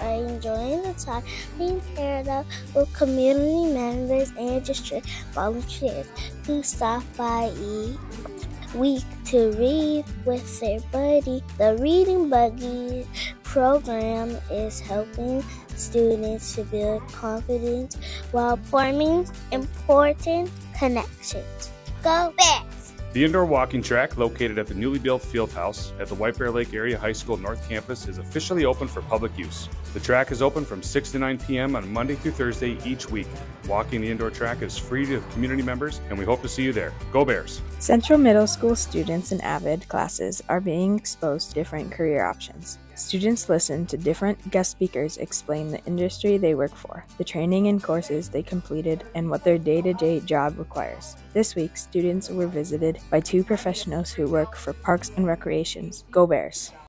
are enjoying the time being paired up with community members and district volunteers who stop by each week to read with their buddy. The Reading Buddy program is helping students to build confidence while forming important connections. Go Bears! The indoor walking track, located at the newly built field house at the White Bear Lake Area High School North Campus, is officially open for public use. The track is open from 6 to 9 p.m. on Monday through Thursday each week. Walking the indoor track is free to community members, and we hope to see you there. Go Bears! Central Middle School students in AVID classes are being exposed to different career options. Students listen to different guest speakers explain the industry they work for, the training and courses they completed, and what their day to day job requires. This week, students were visited by two professionals who work for Parks and Recreations. Go Bears!